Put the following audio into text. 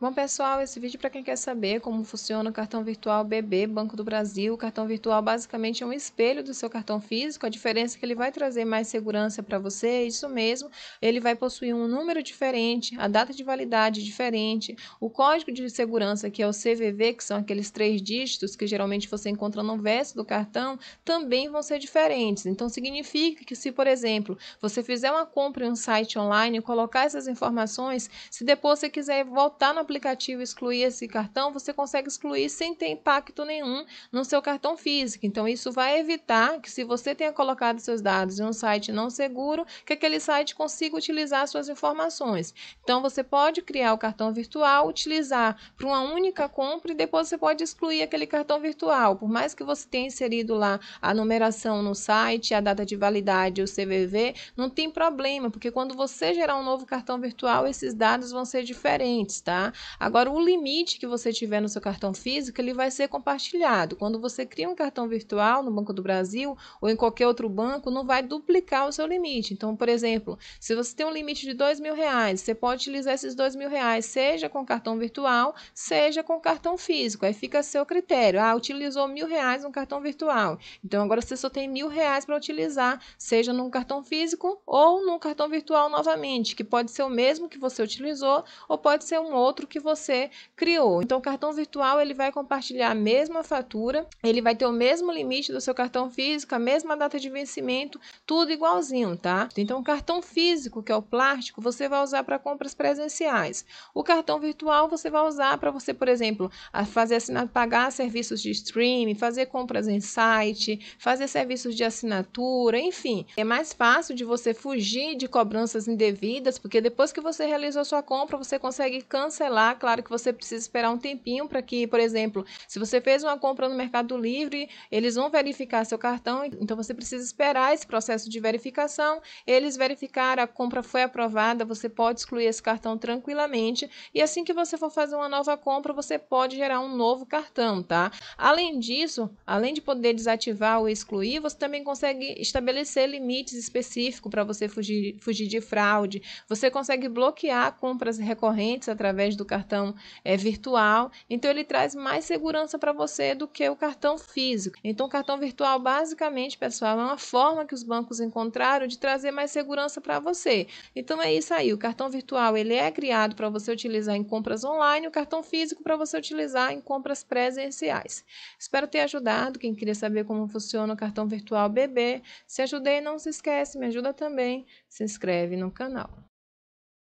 Bom, pessoal, esse vídeo para quem quer saber como funciona o cartão virtual BB Banco do Brasil. O cartão virtual basicamente é um espelho do seu cartão físico. A diferença é que ele vai trazer mais segurança para você, é isso mesmo. Ele vai possuir um número diferente, a data de validade diferente, o código de segurança, que é o CVV, que são aqueles três dígitos que geralmente você encontra no verso do cartão, também vão ser diferentes. Então, significa que se, por exemplo, você fizer uma compra em um site online e colocar essas informações, se depois você quiser voltar no aplicativo excluir esse cartão, você consegue excluir sem ter impacto nenhum no seu cartão físico. Então, isso vai evitar que, se você tenha colocado seus dados em um site não seguro, que aquele site consiga utilizar suas informações. Então, você pode criar o cartão virtual, utilizar para uma única compra e depois você pode excluir aquele cartão virtual. Por mais que você tenha inserido lá a numeração no site, a data de validade, o CVV, não tem problema, porque quando você gerar um novo cartão virtual, esses dados vão ser diferentes, tá? Agora, o limite que você tiver no seu cartão físico, ele vai ser compartilhado. Quando você cria um cartão virtual no Banco do Brasil ou em qualquer outro banco, não vai duplicar o seu limite. Então, por exemplo, se você tem um limite de dois mil reais, você pode utilizar esses dois mil reais, seja com cartão virtual, seja com cartão físico. Aí fica a seu critério. Ah, utilizou mil reais no cartão virtual. Então, agora você só tem mil reais para utilizar, seja num cartão físico ou num cartão virtual novamente, que pode ser o mesmo que você utilizou ou pode ser um outro que você criou. Então, o cartão virtual ele vai compartilhar a mesma fatura, ele vai ter o mesmo limite do seu cartão físico, a mesma data de vencimento, tudo igualzinho, tá? Então, o cartão físico, que é o plástico, você vai usar para compras presenciais. O cartão virtual você vai usar para você, por exemplo, fazer assinar, pagar serviços de streaming, fazer compras em site, fazer serviços de assinatura, enfim. É mais fácil de você fugir de cobranças indevidas, porque depois que você realizou sua compra, você consegue cancelar lá, claro que você precisa esperar um tempinho para que, por exemplo, se você fez uma compra no Mercado Livre, eles vão verificar seu cartão, então você precisa esperar esse processo de verificação. Eles verificar a compra foi aprovada, você pode excluir esse cartão tranquilamente. E assim que você for fazer uma nova compra, você pode gerar um novo cartão, tá? Além disso, além de poder desativar ou excluir, você também consegue estabelecer limites específicos para você fugir, fugir de fraude. Você consegue bloquear compras recorrentes através do cartão é, virtual. Então, ele traz mais segurança para você do que o cartão físico. Então, o cartão virtual, basicamente, pessoal, é uma forma que os bancos encontraram de trazer mais segurança para você. Então, é isso aí. O cartão virtual ele é criado para você utilizar em compras online, o cartão físico para você utilizar em compras presenciais. Espero ter ajudado. Quem queria saber como funciona o cartão virtual BB, se ajudei, não se esquece, me ajuda também. Se inscreve no canal.